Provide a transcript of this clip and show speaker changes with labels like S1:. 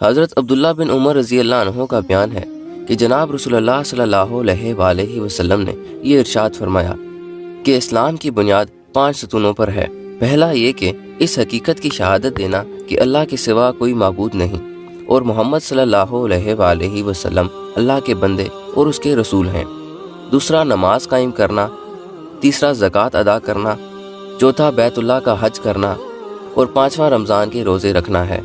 S1: हज़रत अब्दुल्ला बिन उमर रज़ी अल्लाह का बयान है कि जनाब रसोल्ला सल्लल्लाहु अलैहि वसल्लम ने ये इरशाद फरमाया कि इस्लाम की बुनियाद पाँच सतूनों पर है। पहला ये कि इस हकीकत की शहादत देना कि अल्लाह के सिवा कोई मबूद नहीं और मोहम्मद सल्लल्लाहु अलैहि वसल्लम अल्लाह के बंदे और उसके रसूल हैं। दूसरा, नमाज़ कायम करना। तीसरा, ज़क़़त अदा करना। चौथा बैतुल्ला का हज करना। और पांचवा, रमज़ान के रोज़े रखना है।